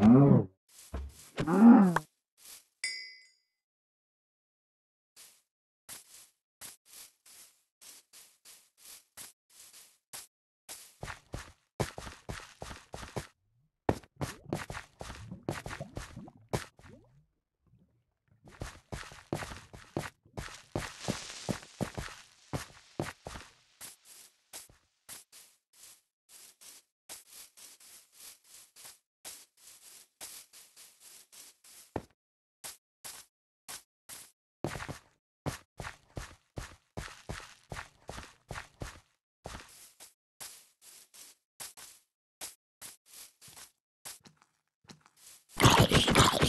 Oh. Ah.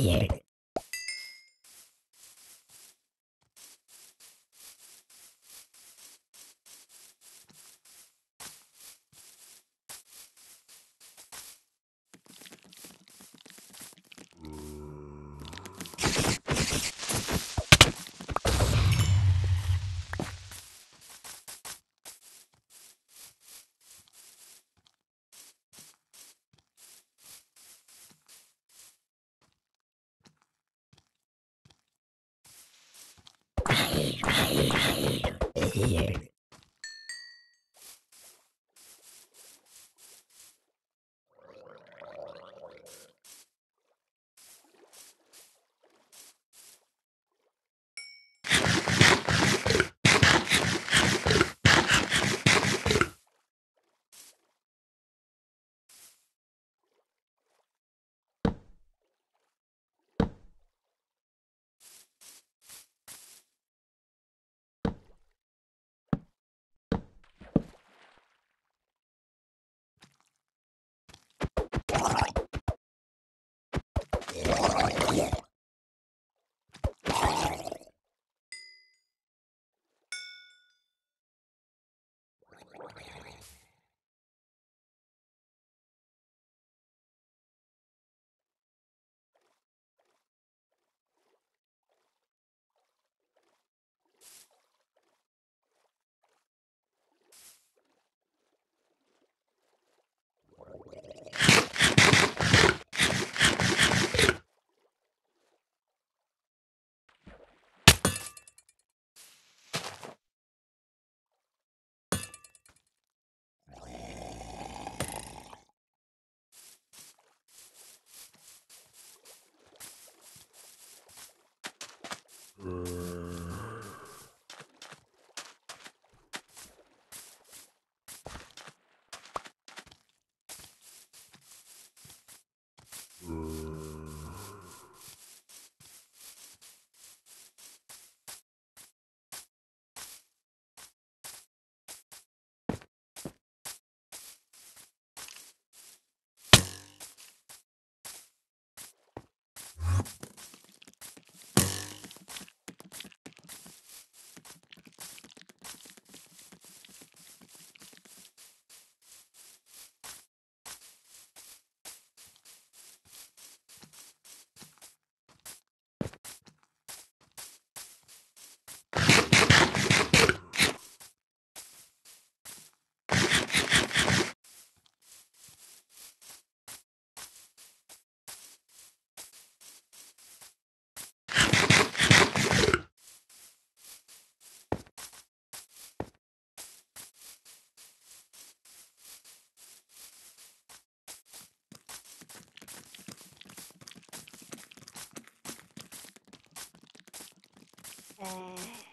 here. Here. Mm. 哎。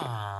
Ah.